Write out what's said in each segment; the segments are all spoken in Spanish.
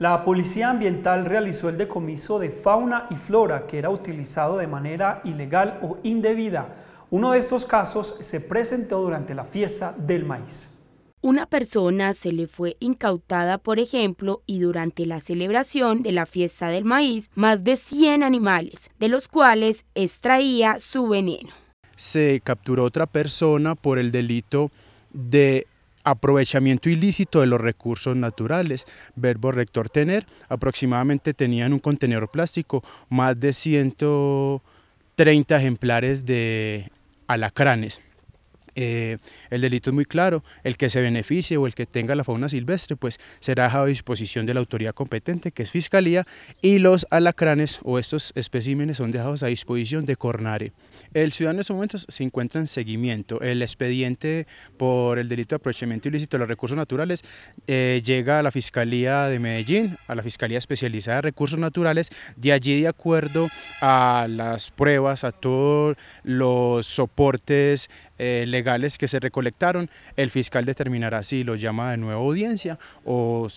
La Policía Ambiental realizó el decomiso de fauna y flora que era utilizado de manera ilegal o indebida. Uno de estos casos se presentó durante la fiesta del maíz. Una persona se le fue incautada, por ejemplo, y durante la celebración de la fiesta del maíz, más de 100 animales, de los cuales extraía su veneno. Se capturó otra persona por el delito de aprovechamiento ilícito de los recursos naturales. Verbo rector tener, aproximadamente tenían un contenedor plástico más de 130 ejemplares de alacranes. Eh, el delito es muy claro, el que se beneficie o el que tenga la fauna silvestre, pues será dejado a disposición de la autoridad competente, que es Fiscalía, y los alacranes o estos especímenes son dejados a disposición de Cornare. El ciudadano en estos momentos se encuentra en seguimiento. El expediente por el delito de aprovechamiento ilícito de los recursos naturales eh, llega a la Fiscalía de Medellín, a la Fiscalía Especializada de Recursos Naturales. De allí, de acuerdo a las pruebas, a todos los soportes eh, legales que se recolectaron, el fiscal determinará si lo llama de nuevo audiencia o,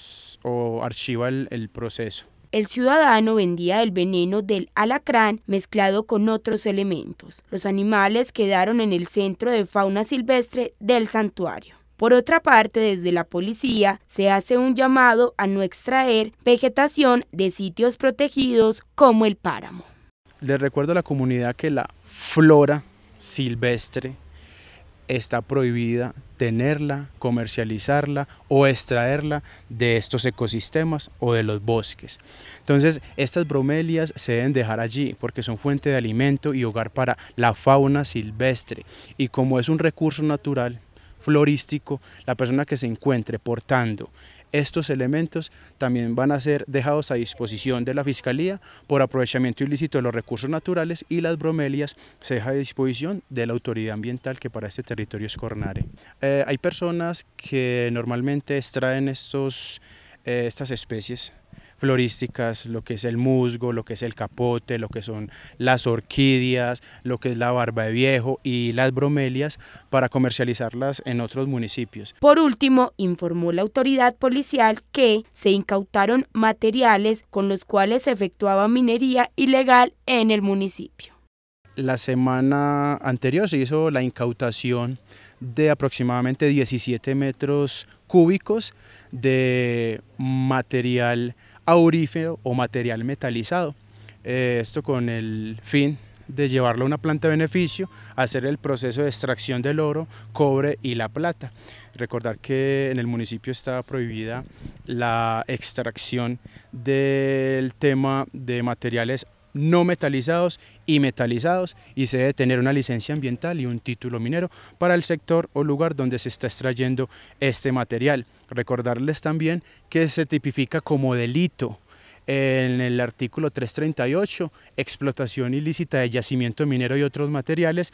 archiva el proceso el ciudadano vendía el veneno del alacrán mezclado con otros elementos. Los animales quedaron en el centro de fauna silvestre del santuario. Por otra parte, desde la policía se hace un llamado a no extraer vegetación de sitios protegidos como el páramo. Les recuerdo a la comunidad que la flora silvestre está prohibida tenerla, comercializarla o extraerla de estos ecosistemas o de los bosques. Entonces, estas bromelias se deben dejar allí porque son fuente de alimento y hogar para la fauna silvestre. Y como es un recurso natural, florístico, la persona que se encuentre portando estos elementos también van a ser dejados a disposición de la Fiscalía por aprovechamiento ilícito de los recursos naturales y las bromelias se deja a disposición de la autoridad ambiental que para este territorio es Cornare. Eh, hay personas que normalmente extraen estos, eh, estas especies florísticas, lo que es el musgo, lo que es el capote, lo que son las orquídeas, lo que es la barba de viejo y las bromelias para comercializarlas en otros municipios. Por último, informó la autoridad policial que se incautaron materiales con los cuales se efectuaba minería ilegal en el municipio. La semana anterior se hizo la incautación de aproximadamente 17 metros cúbicos de material aurífero o material metalizado. Eh, esto con el fin de llevarlo a una planta de beneficio, hacer el proceso de extracción del oro, cobre y la plata. Recordar que en el municipio está prohibida la extracción del tema de materiales no metalizados y metalizados y se debe tener una licencia ambiental y un título minero para el sector o lugar donde se está extrayendo este material. Recordarles también que se tipifica como delito en el artículo 338, explotación ilícita de yacimiento minero y otros materiales,